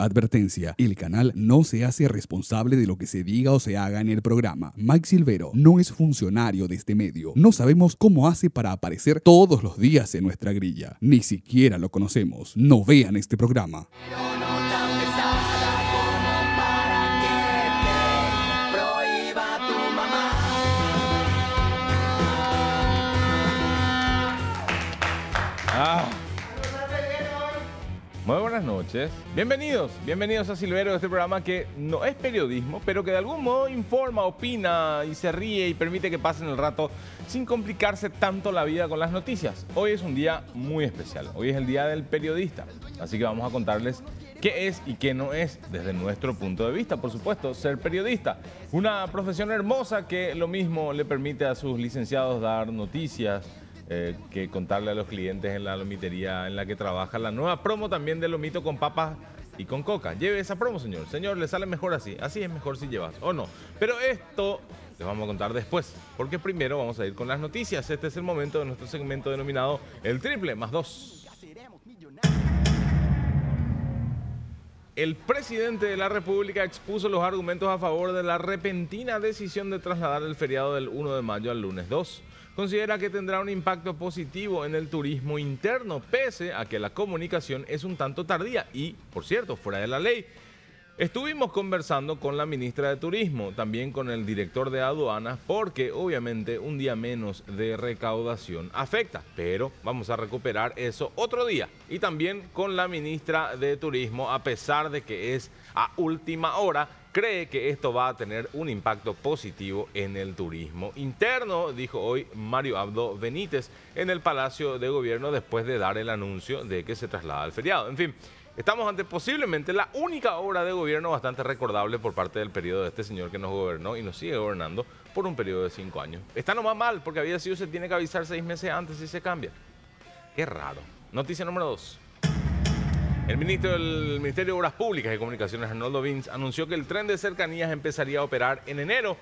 Advertencia, el canal no se hace responsable de lo que se diga o se haga en el programa. Mike Silvero no es funcionario de este medio. No sabemos cómo hace para aparecer todos los días en nuestra grilla. Ni siquiera lo conocemos. No vean este programa. Buenas noches. Bienvenidos, bienvenidos a Silvero, este programa que no es periodismo, pero que de algún modo informa, opina y se ríe y permite que pasen el rato sin complicarse tanto la vida con las noticias. Hoy es un día muy especial, hoy es el día del periodista, así que vamos a contarles qué es y qué no es desde nuestro punto de vista, por supuesto, ser periodista. Una profesión hermosa que lo mismo le permite a sus licenciados dar noticias, eh, que contarle a los clientes en la lomitería en la que trabaja. La nueva promo también de lomito con papas y con coca. Lleve esa promo, señor. Señor, le sale mejor así. Así es mejor si llevas, o no. Pero esto les vamos a contar después, porque primero vamos a ir con las noticias. Este es el momento de nuestro segmento denominado El Triple más dos. El presidente de la República expuso los argumentos a favor de la repentina decisión de trasladar el feriado del 1 de mayo al lunes 2 considera que tendrá un impacto positivo en el turismo interno, pese a que la comunicación es un tanto tardía y, por cierto, fuera de la ley. Estuvimos conversando con la ministra de Turismo, también con el director de aduanas, porque obviamente un día menos de recaudación afecta, pero vamos a recuperar eso otro día. Y también con la ministra de Turismo, a pesar de que es a última hora, cree que esto va a tener un impacto positivo en el turismo interno, dijo hoy Mario Abdo Benítez en el Palacio de Gobierno después de dar el anuncio de que se traslada al feriado. En fin, estamos ante posiblemente la única obra de gobierno bastante recordable por parte del periodo de este señor que nos gobernó y nos sigue gobernando por un periodo de cinco años. Está nomás mal porque había sido se tiene que avisar seis meses antes y se cambia. Qué raro. Noticia número dos. El ministro del Ministerio de Obras Públicas y Comunicaciones, Arnoldo Vins, anunció que el tren de cercanías empezaría a operar en enero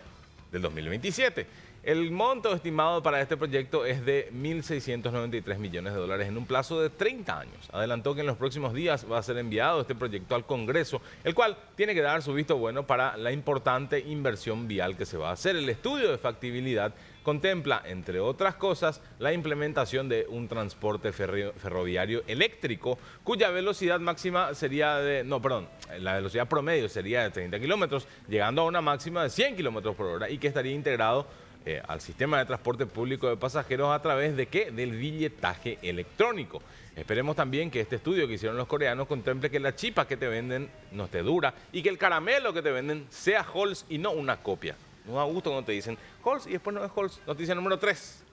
del 2027. El monto estimado para este proyecto es de 1.693 millones de dólares en un plazo de 30 años. Adelantó que en los próximos días va a ser enviado este proyecto al Congreso, el cual tiene que dar su visto bueno para la importante inversión vial que se va a hacer. El estudio de factibilidad contempla, entre otras cosas, la implementación de un transporte ferroviario eléctrico, cuya velocidad máxima sería de, no, perdón, la velocidad promedio sería de 30 kilómetros, llegando a una máxima de 100 kilómetros por hora y que estaría integrado eh, al sistema de transporte público de pasajeros a través de qué? Del billetaje electrónico. Esperemos también que este estudio que hicieron los coreanos contemple que la chipa que te venden no esté dura y que el caramelo que te venden sea Halls y no una copia. No da gusto cuando te dicen Halls y después no es Halls. Noticia número 3.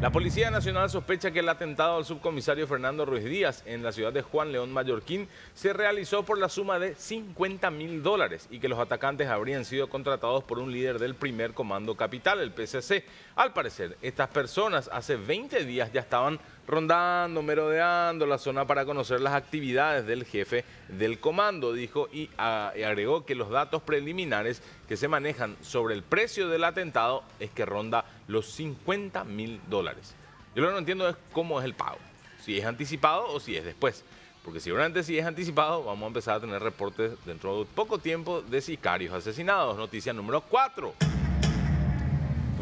La Policía Nacional sospecha que el atentado al subcomisario Fernando Ruiz Díaz en la ciudad de Juan León Mallorquín se realizó por la suma de 50 mil dólares y que los atacantes habrían sido contratados por un líder del primer comando capital, el PCC. Al parecer, estas personas hace 20 días ya estaban rondando, merodeando la zona para conocer las actividades del jefe del comando, dijo, y, agregó que los datos preliminares que se manejan sobre el precio del atentado es que ronda los 50 mil dólares. Yo lo que no entiendo es cómo es el pago, si es anticipado o si es después. Porque seguramente si es anticipado, vamos a empezar a tener reportes dentro de poco tiempo de sicarios asesinados. Noticia número 4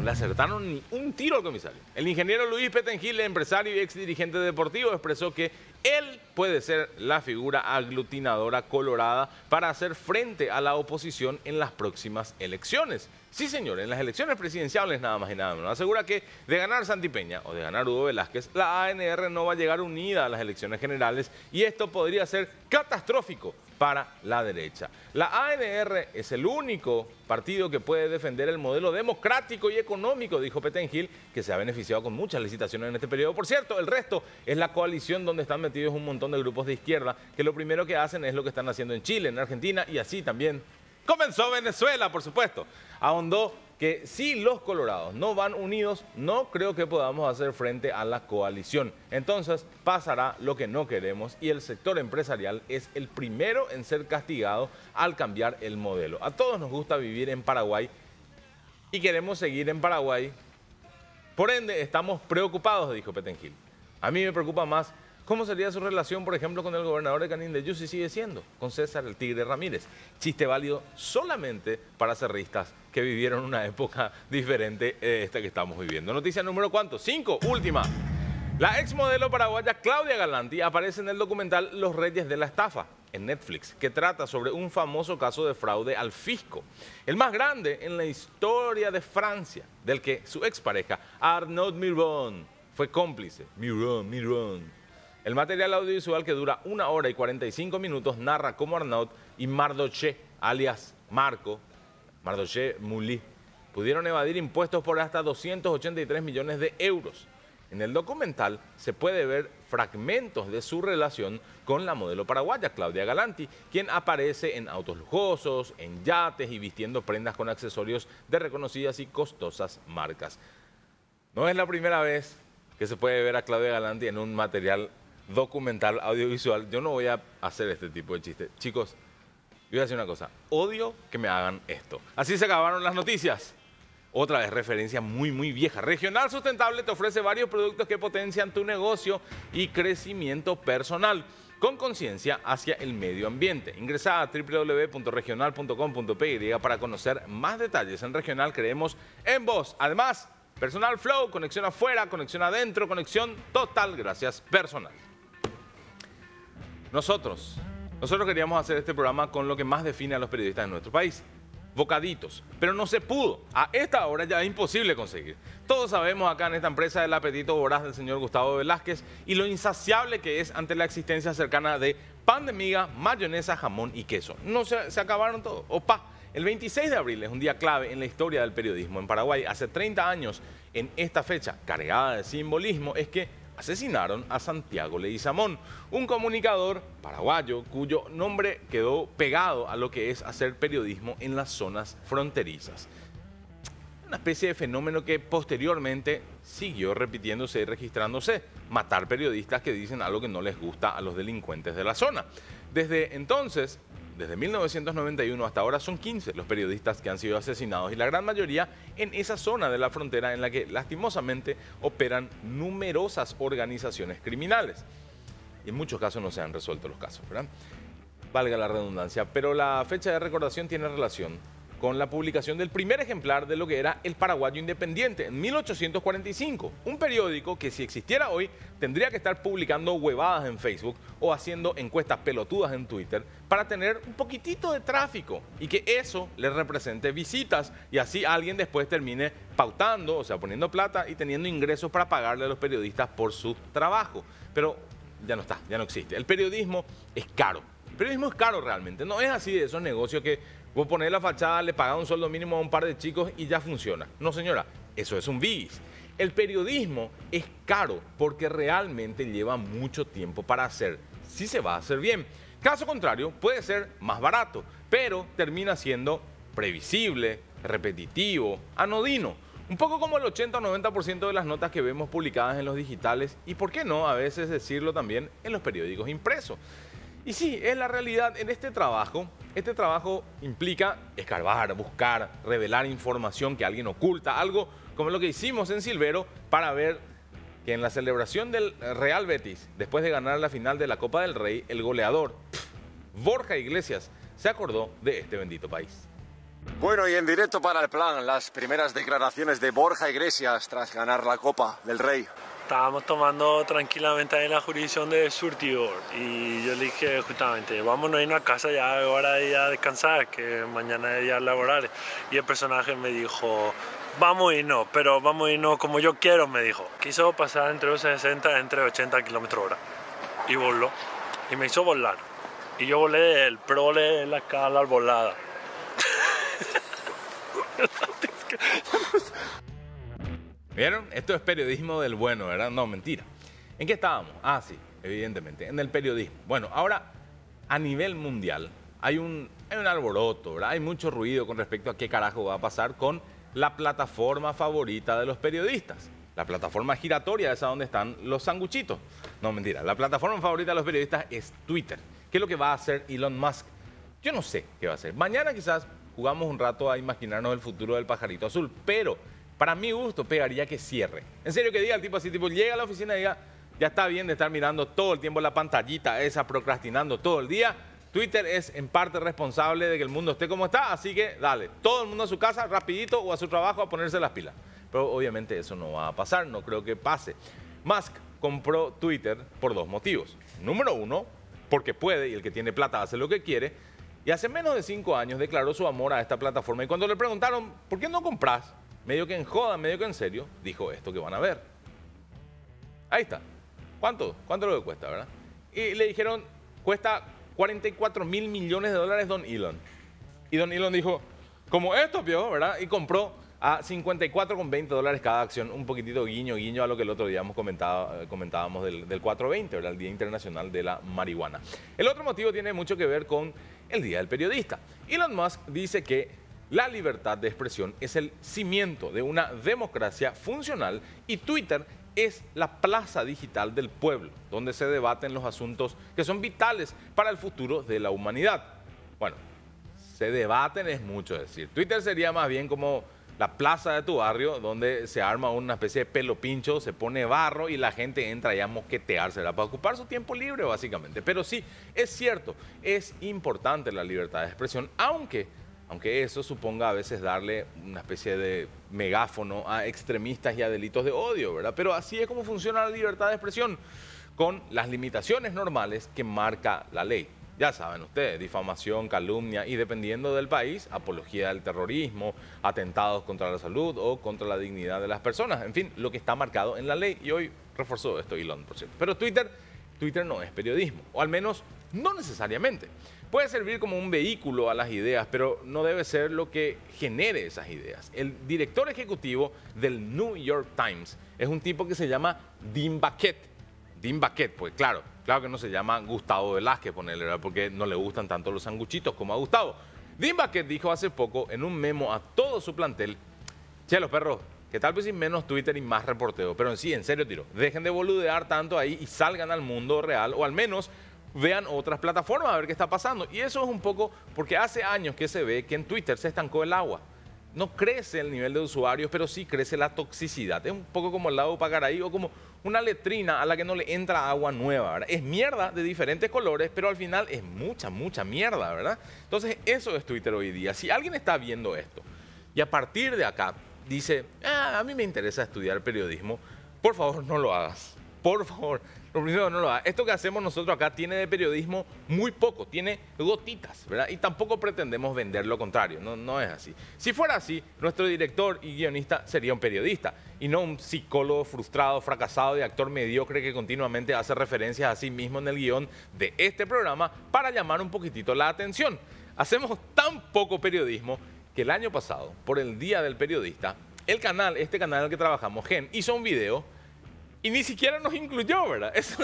le acertaron ni un tiro al comisario. El ingeniero Luis Petengil, empresario y ex dirigente deportivo, expresó que él puede ser la figura aglutinadora colorada para hacer frente a la oposición en las próximas elecciones. Sí, señor, en las elecciones presidenciales nada más y nada menos. Asegura que de ganar Santi Peña o de ganar Hugo Velázquez, la ANR no va a llegar unida a las elecciones generales y esto podría ser catastrófico para la derecha. La ANR es el único partido que puede defender el modelo democrático y económico, dijo Petengil, que se ha beneficiado con muchas licitaciones en este periodo. Por cierto, el resto es la coalición donde están metidos un montón de grupos de izquierda que lo primero que hacen es lo que están haciendo en Chile, en Argentina y así también comenzó Venezuela, por supuesto. Ahondó que si los colorados no van unidos, no creo que podamos hacer frente a la coalición. Entonces pasará lo que no queremos y el sector empresarial es el primero en ser castigado al cambiar el modelo. A todos nos gusta vivir en Paraguay y queremos seguir en Paraguay. Por ende, estamos preocupados, dijo Petengil. A mí me preocupa más ¿Cómo sería su relación, por ejemplo, con el gobernador de Canindeyú si sigue siendo? Con César el Tigre Ramírez. Chiste válido solamente para cerristas que vivieron una época diferente de esta que estamos viviendo. Noticia número cuánto? Cinco, última. La ex modelo paraguaya Claudia Galanti aparece en el documental Los Reyes de la Estafa en Netflix, que trata sobre un famoso caso de fraude al fisco, el más grande en la historia de Francia, del que su expareja Arnaud Miron fue cómplice. Miron, Miron el material audiovisual que dura una hora y 45 minutos narra cómo Arnaud y Mardoché, alias Marco, Mardoché Mouly, pudieron evadir impuestos por hasta 283 millones de euros. En el documental se puede ver fragmentos de su relación con la modelo paraguaya Claudia Galanti, quien aparece en autos lujosos, en yates y vistiendo prendas con accesorios de reconocidas y costosas marcas. No es la primera vez que se puede ver a Claudia Galanti en un material documental, audiovisual, yo no voy a hacer este tipo de chistes. Chicos, voy a decir una cosa, odio que me hagan esto. Así se acabaron las noticias. Otra vez, referencia muy, muy vieja. Regional Sustentable te ofrece varios productos que potencian tu negocio y crecimiento personal con conciencia hacia el medio ambiente. Ingresa a www.regional.com.py para conocer más detalles. En Regional creemos en vos. Además, Personal Flow, conexión afuera, conexión adentro, conexión total. Gracias, personal. Nosotros, nosotros queríamos hacer este programa con lo que más define a los periodistas de nuestro país. Bocaditos, pero no se pudo. A esta hora ya es imposible conseguir. Todos sabemos acá en esta empresa el apetito voraz del señor Gustavo Velázquez y lo insaciable que es ante la existencia cercana de pan de miga, mayonesa, jamón y queso. No se, se acabaron todos. Opa, el 26 de abril es un día clave en la historia del periodismo en Paraguay. Hace 30 años, en esta fecha cargada de simbolismo, es que asesinaron a Santiago Leguizamón, un comunicador paraguayo cuyo nombre quedó pegado a lo que es hacer periodismo en las zonas fronterizas. Una especie de fenómeno que posteriormente siguió repitiéndose y registrándose, matar periodistas que dicen algo que no les gusta a los delincuentes de la zona. Desde entonces, desde 1991 hasta ahora son 15 los periodistas que han sido asesinados y la gran mayoría en esa zona de la frontera en la que lastimosamente operan numerosas organizaciones criminales. En muchos casos no se han resuelto los casos, ¿verdad? Valga la redundancia, pero la fecha de recordación tiene relación con la publicación del primer ejemplar de lo que era El Paraguayo Independiente en 1845, un periódico que si existiera hoy tendría que estar publicando huevadas en Facebook o haciendo encuestas pelotudas en Twitter para tener un poquitito de tráfico y que eso le represente visitas y así alguien después termine pautando, o sea, poniendo plata y teniendo ingresos para pagarle a los periodistas por su trabajo. Pero ya no está, ya no existe. El periodismo es caro. El periodismo es caro realmente. No es así de esos negocios que Vos poner la fachada, le pagas un sueldo mínimo a un par de chicos y ya funciona. No, señora, eso es un bis. El periodismo es caro porque realmente lleva mucho tiempo para hacer, si se va a hacer bien. Caso contrario, puede ser más barato, pero termina siendo previsible, repetitivo, anodino. Un poco como el 80 o 90% de las notas que vemos publicadas en los digitales y, por qué no, a veces decirlo también en los periódicos impresos. Y sí, es la realidad. En este trabajo, este trabajo implica escarbar, buscar, revelar información que alguien oculta, algo como lo que hicimos en Silvero para ver que en la celebración del Real Betis, después de ganar la final de la Copa del Rey, el goleador Borja Iglesias se acordó de este bendito país. Bueno, y en directo para el plan, las primeras declaraciones de Borja Iglesias tras ganar la Copa del Rey estábamos tomando tranquilamente ahí en la jurisdicción de Surtidor y yo le dije justamente, vámonos a irnos a casa ya, hora de ir a descansar, que mañana es día laboral. Y el personaje me dijo, vamos a irnos, pero vamos a irnos como yo quiero, me dijo. Quiso pasar entre 60 y entre 80 kilómetros hora y voló y me hizo volar. Y yo volé el pro de la escala volada. ¿Vieron? Esto es periodismo del bueno, ¿verdad? No, mentira. ¿En qué estábamos? Ah, sí, evidentemente, en el periodismo. Bueno, ahora, a nivel mundial, hay un, hay un alboroto, ¿verdad? Hay mucho ruido con respecto a qué carajo va a pasar con la plataforma favorita de los periodistas. La plataforma giratoria, esa donde están los sanguchitos. No, mentira. La plataforma favorita de los periodistas es Twitter. ¿Qué es lo que va a hacer Elon Musk? Yo no sé qué va a hacer. Mañana quizás jugamos un rato a imaginarnos el futuro del pajarito azul, pero para mi gusto pegaría que cierre. En serio que diga el tipo así, tipo llega a la oficina y diga, Ya está bien de estar mirando todo el tiempo la pantallita esa, procrastinando todo el día. Twitter es en parte responsable de que el mundo esté como está, así que dale, todo el mundo a su casa, rapidito o a su trabajo a ponerse las pilas. Pero obviamente eso no va a pasar, no creo que pase. Musk compró Twitter por dos motivos. Número uno, porque puede y el que tiene plata hace lo que quiere. Y hace menos de cinco años declaró su amor a esta plataforma. Y cuando le preguntaron, ¿por qué no compras? Medio que en joda, medio que en serio, dijo esto que van a ver. Ahí está. ¿Cuánto? ¿Cuánto lo que cuesta, verdad? Y le dijeron, cuesta 44 mil millones de dólares Don Elon. Y Don Elon dijo, como esto, pio, ¿verdad? Y compró a 54,20 dólares cada acción, un poquitito guiño, guiño a lo que el otro día hemos comentado, eh, comentábamos del, del 420, ¿verdad? el Día Internacional de la Marihuana. El otro motivo tiene mucho que ver con el Día del Periodista. Elon Musk dice que la libertad de expresión es el cimiento de una democracia funcional y Twitter es la plaza digital del pueblo, donde se debaten los asuntos que son vitales para el futuro de la humanidad. Bueno, se debaten es mucho decir. Twitter sería más bien como la plaza de tu barrio, donde se arma una especie de pelo pincho, se pone barro y la gente entra ya a mosquetearse, para ocupar su tiempo libre básicamente. Pero sí, es cierto, es importante la libertad de expresión, aunque, aunque eso suponga a veces darle una especie de megáfono a extremistas y a delitos de odio, ¿verdad? Pero así es como funciona la libertad de expresión, con las limitaciones normales que marca la ley ya saben ustedes, difamación, calumnia y dependiendo del país, apología del terrorismo, atentados contra la salud o contra la dignidad de las personas. En fin, lo que está marcado en la ley y hoy reforzó esto Elon, por cierto. Pero Twitter, Twitter no es periodismo, o al menos no necesariamente. Puede servir como un vehículo a las ideas, pero no debe ser lo que genere esas ideas. El director ejecutivo del New York Times es un tipo que se llama Dean Baquet. Dean Baquet, pues claro, Claro que no se llama Gustavo Velázquez, ponerle, ¿verdad? porque no le gustan tanto los sanguchitos como a Gustavo. Dimba que dijo hace poco en un memo a todo su plantel, che, los perros, que tal vez sin menos Twitter y más reporteo, pero en sí, en serio, tiro, dejen de boludear tanto ahí y salgan al mundo real, o al menos vean otras plataformas a ver qué está pasando. Y eso es un poco porque hace años que se ve que en Twitter se estancó el agua no crece el nivel de usuarios, pero sí crece la toxicidad. Es un poco como el lago Pacaraí o como una letrina a la que no le entra agua nueva. Es mierda de diferentes colores, pero al final es mucha, mucha mierda, ¿verdad? Entonces, eso es Twitter hoy día. Si alguien está viendo esto y a partir de acá dice, ah, a mí me interesa estudiar periodismo, por favor no lo hagas. Por favor, lo primero, no lo haga. Esto que hacemos nosotros acá tiene de periodismo muy poco, tiene gotitas, ¿verdad? Y tampoco pretendemos vender lo contrario, no, no es así. Si fuera así, nuestro director y guionista sería un periodista y no un psicólogo frustrado, fracasado y actor mediocre que continuamente hace referencias a sí mismo en el guion de este programa para llamar un poquitito la atención. Hacemos tan poco periodismo que el año pasado, por el Día del Periodista, el canal, este canal en el que trabajamos, Gen, hizo un video y ni siquiera nos incluyó, ¿verdad? Eso,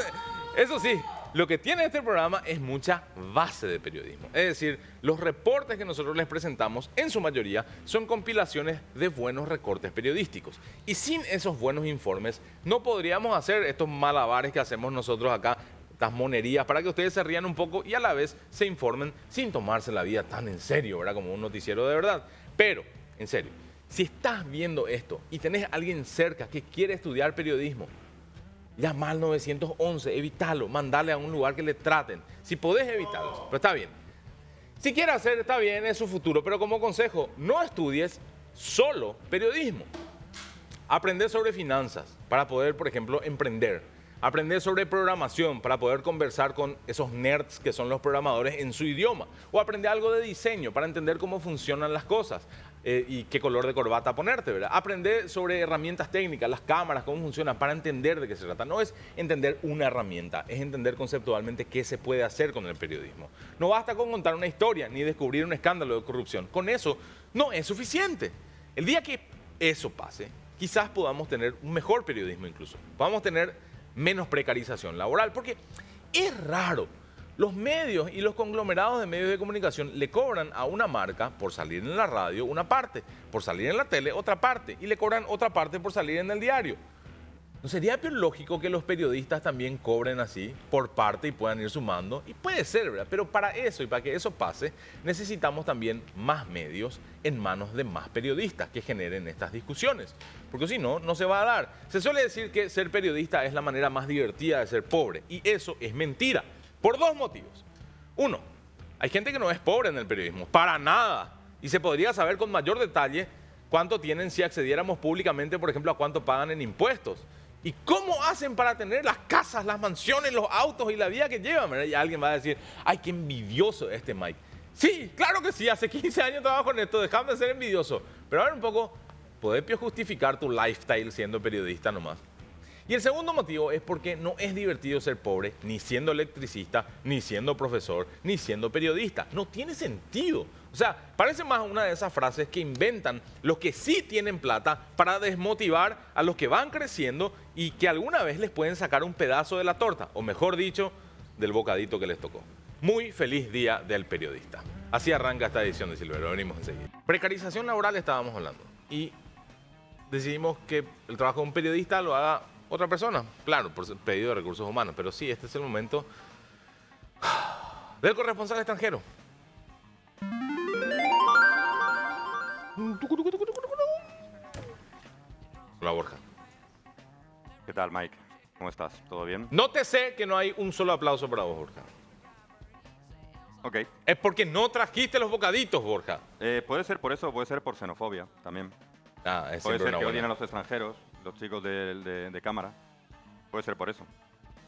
eso sí, lo que tiene este programa es mucha base de periodismo. Es decir, los reportes que nosotros les presentamos, en su mayoría, son compilaciones de buenos recortes periodísticos. Y sin esos buenos informes, no podríamos hacer estos malabares que hacemos nosotros acá, estas monerías, para que ustedes se rían un poco y a la vez se informen sin tomarse la vida tan en serio, ¿verdad? Como un noticiero de verdad. Pero, en serio, si estás viendo esto y tenés a alguien cerca que quiere estudiar periodismo, Llama al 911, evítalo, mandale a un lugar que le traten. Si podés evitarlo, pero está bien. Si quiere hacer, está bien, es su futuro, pero como consejo, no estudies solo periodismo. Aprender sobre finanzas para poder, por ejemplo, emprender. Aprender sobre programación para poder conversar con esos nerds que son los programadores en su idioma. O aprender algo de diseño para entender cómo funcionan las cosas. Eh, y qué color de corbata ponerte, ¿verdad? Aprender sobre herramientas técnicas, las cámaras, cómo funcionan, para entender de qué se trata. No es entender una herramienta, es entender conceptualmente qué se puede hacer con el periodismo. No basta con contar una historia ni descubrir un escándalo de corrupción. Con eso no es suficiente. El día que eso pase, quizás podamos tener un mejor periodismo incluso. Podamos tener menos precarización laboral, porque es raro los medios y los conglomerados de medios de comunicación le cobran a una marca por salir en la radio una parte, por salir en la tele otra parte y le cobran otra parte por salir en el diario. ¿No sería lógico que los periodistas también cobren así por parte y puedan ir sumando? Y puede ser, ¿verdad? Pero para eso y para que eso pase, necesitamos también más medios en manos de más periodistas que generen estas discusiones. Porque si no, no se va a dar. Se suele decir que ser periodista es la manera más divertida de ser pobre. Y eso es mentira. Por dos motivos. Uno, hay gente que no es pobre en el periodismo. Para nada. Y se podría saber con mayor detalle cuánto tienen si accediéramos públicamente, por ejemplo, a cuánto pagan en impuestos. ¿Y cómo hacen para tener las casas, las mansiones, los autos y la vida que llevan? Y alguien va a decir, ay, qué envidioso este Mike. Sí, claro que sí, hace 15 años trabajo en esto, déjame de ser envidioso. Pero ahora un poco, ¿podés justificar tu lifestyle siendo periodista nomás? Y el segundo motivo es porque no es divertido ser pobre, ni siendo electricista, ni siendo profesor, ni siendo periodista. No tiene sentido. O sea, parece más una de esas frases que inventan los que sí tienen plata para desmotivar a los que van creciendo y que alguna vez les pueden sacar un pedazo de la torta, o mejor dicho, del bocadito que les tocó. Muy feliz día del periodista. Así arranca esta edición de Silvero, venimos enseguida. Precarización laboral estábamos hablando y decidimos que el trabajo de un periodista lo haga otra persona, claro, por pedido de recursos humanos, pero sí, este es el momento del corresponsal extranjero. Hola Borja. ¿Qué tal, Mike? ¿Cómo estás? ¿Todo bien? No te sé que no hay un solo aplauso para vos, Borja. Ok. Es porque no trajiste los bocaditos, Borja. Eh, puede ser por eso, puede ser por xenofobia también. Ah, es puede ser que odien a los extranjeros, los chicos de, de- de cámara. Puede ser por eso.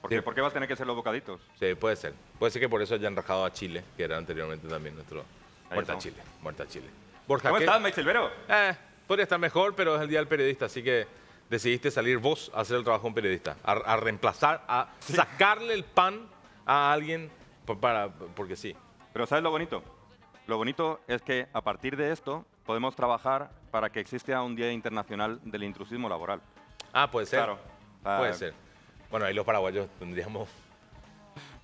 Porque, Sí. ¿Por qué vas a tener que ser los bocaditos? Sí, puede ser. Puede ser que por eso hayan rajado a Chile, que era anteriormente también nuestro... Muerta a estamos. Chile, muerta Chile. Borja, ¿Cómo ¿qué- estás, Mike Silvero? Eh, podría estar mejor, pero es el día del periodista, así que decidiste salir vos a hacer el trabajo de un periodista, a, a reemplazar, a sacarle el pan a alguien por- para, porque sí. Pero ¿sabes lo bonito? Lo bonito es que a partir de esto podemos trabajar para que exista un Día Internacional del Intrusismo Laboral. Ah, puede ser. Claro. Ah, Puede ser. Bueno, ahí los paraguayos tendríamos...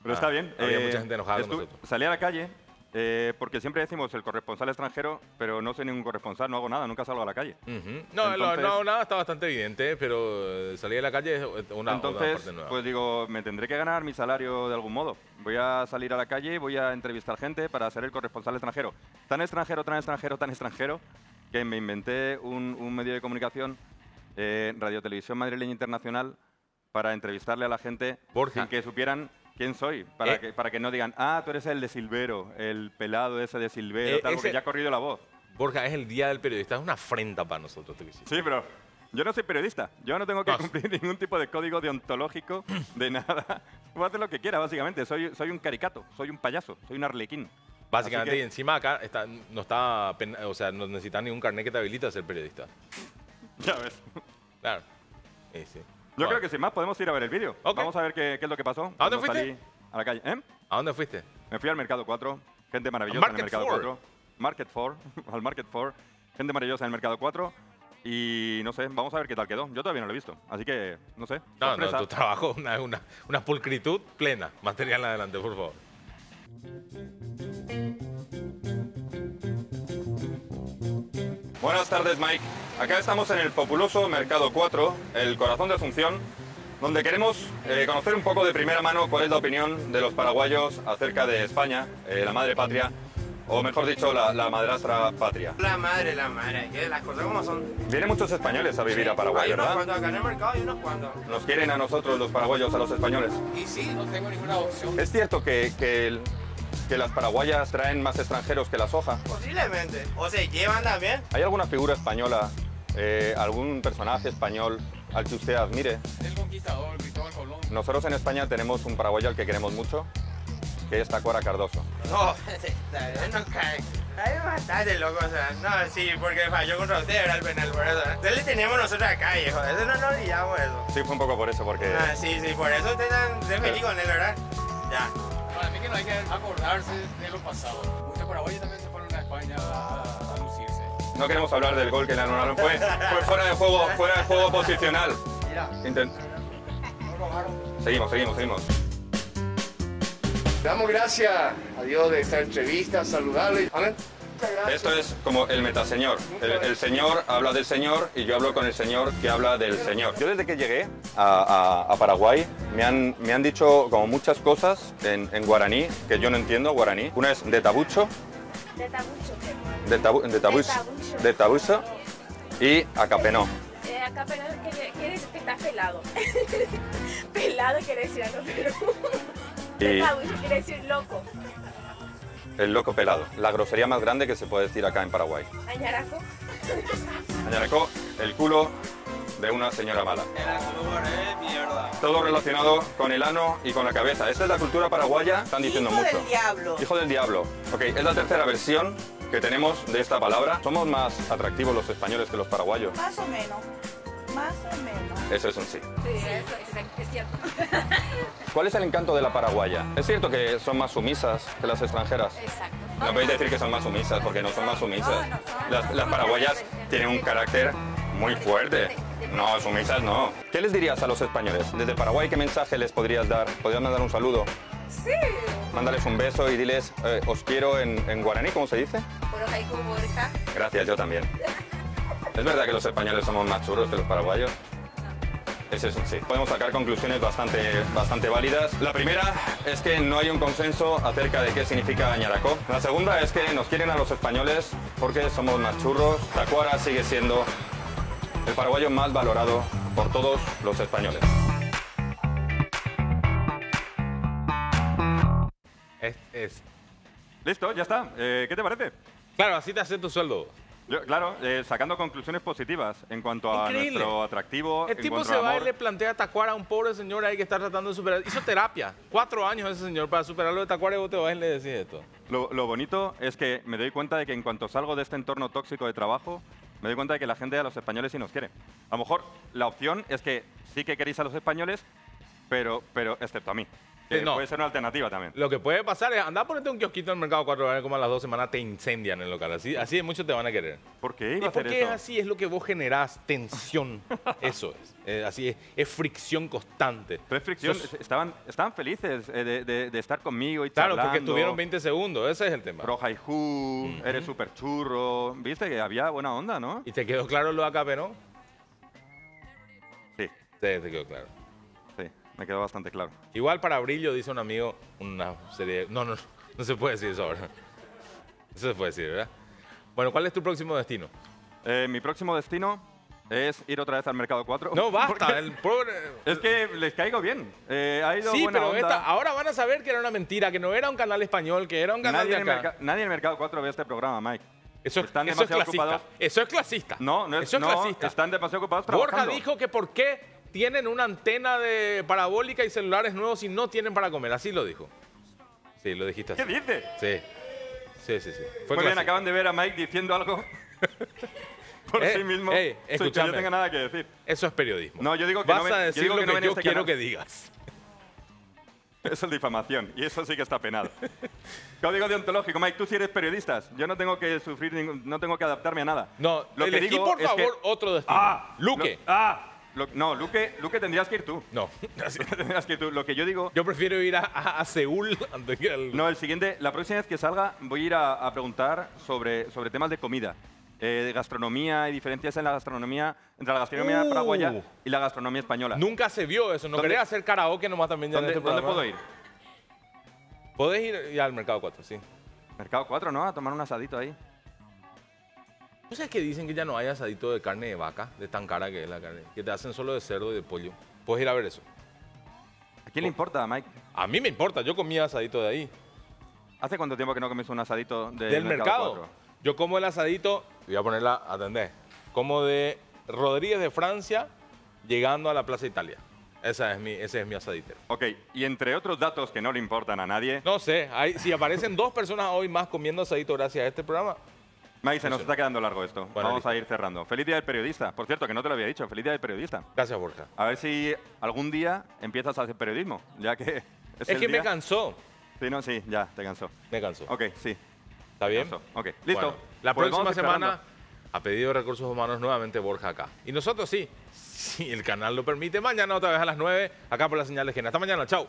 Pero Ah, está bien. habría mucha gente enojada con nosotros. Salí a la calle eh, porque siempre decimos el corresponsal extranjero, pero no soy ningún corresponsal, no hago nada, nunca salgo a la calle. Ujú. No, lo- Entonces- no, nada, está bastante evidente, pero eh, salir a la calle es una, una Entonces, parte nueva. pues digo, me tendré que ganar mi salario de algún modo. Voy a salir a la calle y voy a entrevistar gente para ser el corresponsal extranjero. Tan extranjero, tan extranjero, tan extranjero, que me inventé un, un medio de comunicación, eh, Radio Televisión Madrileña Internacional, para entrevistarle a la gente Borja. sin que supieran quién soy, para, Eh. que, para que no digan, ah, tú eres el de Silvero, el pelado ese de Silvero, Eh, tal, porque ese- ya ha corrido la voz. Borja, es el día del periodista, es una afrenta para nosotros. te. Sí, pero yo no soy periodista. Yo no tengo que No. cumplir ningún tipo de código deontológico de nada. Puedo hacer lo que quiera, básicamente. Soy, soy un caricato, soy un payaso, soy un arlequín. Básicamente, Así y que- encima acá está, no está, o sea, no necesitas ningún carnet que te habilite a ser periodista. Ya ves. Claro. Sí, sí. Yo creo que sin más podemos ir a ver el vídeo. Ok. Vamos a ver qué, qué es lo que pasó. ¿A dónde cuando fuiste? salí A la calle. ¿Eh? ¿A dónde fuiste? Me fui al Mercado 4. Gente maravillosa en el Market Mercado 4. 4. Market 4. al Market 4. Gente maravillosa en el Mercado 4. Y no sé, vamos a ver qué tal quedó. Yo todavía no lo he visto. Así que, no sé. No, no, sorpresa. tu trabajo, una, una, una pulcritud plena. Material adelante, por favor. Buenas tardes, Mike. Acá estamos en el populoso Mercado 4, el corazón de Asunción, donde queremos eh, conocer un poco de primera mano cuál es la opinión de los paraguayos acerca de España, eh, la madre patria, o mejor dicho, la, la madrastra patria. La madre, la madre, que las cosas como son. Vienen muchos españoles a vivir a Paraguay, hay unos ¿verdad? cuantos acá en el mercado, hay unos cuantos. Nos quieren a nosotros, los paraguayos, a los españoles. Y sí, no tengo ninguna opción. ¿Es cierto que, que, el- que las paraguayas traen más extranjeros que las hojas? Posiblemente. O se llevan también. ¿Hay alguna figura española, eh, algún personaje español al que usted admire? El conquistador, Cristóbal Colón. Nosotros en España tenemos un paraguayo al que queremos mucho, que es Tacuara Cardoso. No, no cae. Hay bastante loco, o sea, no, sí, porque falló contra usted, era el penal, por eso. Entonces le teníamos nosotros acá, viejo, eso no nos olvidamos eso. Sí, fue un poco por eso, porque... Ah, sí, sí, por eso usted está usted feliz con él, ¿verdad? Ya. Para mí que no hay que acordarse de lo pasado. Muchos paraguayos también se fueron a España a. No queremos hablar del gol que le anularon, fue, fue fuera de juego, fuera de juego posicional. Mira, Intent- Seguimos, seguimos, seguimos. Damos gracias a Dios de esta entrevista, saludable. Amén. Esto es como el metaseñor. El, el señor habla del señor y yo hablo con el señor que habla del señor. Yo desde que llegué a, a- a Paraguay me han, me han dicho como muchas cosas en, en guaraní que yo no entiendo guaraní. Una es de tabucho, De tabucho, ¿qué? de, tabu, de, tabus- de tabucho y acapenó. Eh, acá pelado quiere, decir que está pelado. pelado quiere decir algo, pero... Y- De tabucho quiere decir loco. El loco pelado. La grosería más grande que se puede decir acá en Paraguay. Añaraco. Añaracó el culo de una señora mala. Todo relacionado con el ano y con la cabeza. Esta es la cultura paraguaya, están diciendo Hijo mucho. del diablo. Hijo del diablo. Ok, es la tercera versión que tenemos de esta palabra. Somos más atractivos los españoles que los paraguayos. Más o menos. Más o menos. Eso es un sí. Sí, eso es, es cierto. ¿Cuál es el encanto de la paraguaya? Es cierto que son más sumisas que las extranjeras. Exacto. No podéis decir que son más sumisas porque no son más sumisas. Las, las paraguayas tienen un carácter muy fuerte. No, sumisas no. ¿Qué les dirías a los españoles? Desde Paraguay, ¿qué mensaje les podrías dar? ¿Podrías mandar un saludo? Sí. Mándales un beso y diles, eh, os quiero en, en guaraní, ¿cómo se dice? Gracias, yo también. ¿Es verdad que los españoles somos más churros que los paraguayos? Es un sí. Podemos sacar conclusiones bastante, bastante válidas. La primera es que no hay un consenso acerca de qué significa añaracó. La segunda es que nos quieren a los españoles porque somos más churros. Tacuara sigue siendo el paraguayo más valorado por todos los españoles. Es, es- Listo, ya está. Eh, ¿Qué te parece? Claro, así te hace tu sueldo. Yo, claro, eh, sacando conclusiones positivas en cuanto a Increíble. nuestro atractivo. El en tipo se va y le plantea a Tacuara a un pobre señor ahí que está tratando de superar. Hizo terapia. Cuatro años ese señor para superarlo de Tacuara y vos te vas y le decís esto. Lo, lo bonito es que me doy cuenta de que en cuanto salgo de este entorno tóxico de trabajo, me doy cuenta de que la gente a los españoles sí nos quiere. A lo mejor la opción es que sí que queréis a los españoles, pero, pero excepto a mí. Que Sí, no. Puede ser una alternativa también. Lo que puede pasar es andar a ponerte un kiosquito en el mercado cuatro horas como a las dos semanas te incendian el local. Así, así de mucho te van a querer. ¿Por qué ¿Y iba a porque es así? Es lo que vos generás, tensión. Eso es. Eh, así es, es fricción constante. Pero es fricción, Sos- es- estaban, estaban felices eh, de, de- de estar conmigo y claro, charlando. porque estuvieron 20 segundos. Ese es el tema. Roja y Ju, eres súper churro. Viste que había buena onda, ¿no? ¿Y te quedó claro lo AKP, no? Sí, Sí, te quedó claro. Me quedó bastante claro. Igual para Brillo, dice un amigo, una serie... No, no, no, se puede decir eso ahora. No se puede decir, ¿verdad? Bueno, ¿cuál es tu próximo destino? Eh, mi próximo destino es ir otra vez al Mercado 4. No, basta. El pobre... Es que les caigo bien. Eh, ha ido Sí, buena pero onda. esta- ahora van a saber que era una mentira, que no era un canal español, que era un canal Nadie de en, el acá. merca- nadie en el Mercado 4 ve este programa, Mike. Eso, Están eso es clasista. ocupados. Eso es clasista. No, no es, Eso es no, clasista. están demasiado ocupados Borja trabajando. dijo que por qué tienen una antena de parabólica y celulares nuevos y no tienen para comer. Así lo dijo. Sí, lo dijiste así. ¿Qué dice? Sí. Sí, sí, sí. Fue Muy bien, acaban de ver a Mike diciendo algo por Eh, sí mismo ey, sin que yo tenga nada que decir. Eso es periodismo. No, yo digo que Vas no ven- a yo decir digo lo que que, no yo este quiero canal. que digas. Eso es difamación y eso sí que está penado. Código deontológico, Mike, tú sí eres periodista. Yo no tengo que sufrir, no tengo que adaptarme a nada. No, Lo que elegí digo por es que- favor otro destino. ¡Ah! Luque. Lo- ¡Ah! Lo- no, Luque, Luque tendrías que ir tú. No. tendrías que ir tú. Lo que yo digo... Yo prefiero ir a, a- a Seúl antes que al... No, el siguiente, la próxima vez que salga voy a ir a, a preguntar sobre, sobre temas de comida, eh, de gastronomía y diferencias en la gastronomía entre la gastronomía Uh. paraguaya y la gastronomía española. Nunca se vio eso. No ¿Dónde- quería hacer karaoke nomás también ya ¿Dónde, este dónde puedo ir? Podés ir ya al Mercado 4, sí. Mercado 4, ¿no? A tomar un asadito ahí. ¿Tú sabes que dicen que ya no hay asadito de carne de vaca, de tan cara que es la carne? Que te hacen solo de cerdo y de pollo. Puedes ir a ver eso. ¿A quién le importa, Mike? A mí me importa, yo comía asadito de ahí. ¿Hace cuánto tiempo que no comes un asadito de Del mercado. 4? Yo como el asadito, voy a ponerla, atendé, como de Rodríguez de Francia, llegando a la Plaza Italia. Esa es mi, ese es mi asadito. Ok, y entre otros datos que no le importan a nadie, No sé, hay- si aparecen dos personas hoy más comiendo asadito gracias a este programa, Mike, se no nos está quedando largo esto. Bueno, Vamos a ir cerrando. Feliz día del periodista. Por cierto, que no te lo había dicho. Feliz día del periodista. gracias Borja. A ver si algún día empiezas a hacer periodismo, ya que es, Es el que me cansó, Sí, no, sí, ya, te cansó. me cansó. Ok, sí. ¿Está bien? Ok, listo. Bueno, la Pues próxima semana, a pedido de recursos humanos, nuevamente Borja acá. Y nosotros sí, si el canal lo permite, mañana otra vez a las 9, acá por la señal de Gena. Hasta mañana, chao.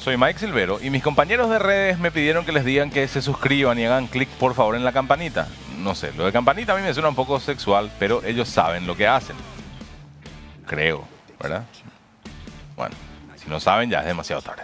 soy Mike Silvero y mis compañeros de redes me pidieron que les digan que se suscriban y hagan clic por favor en la campanita. No sé, lo de campanita a mí me suena un poco sexual, pero ellos saben lo que hacen. Creo, ¿verdad? Bueno, si no saben ya es demasiado tarde.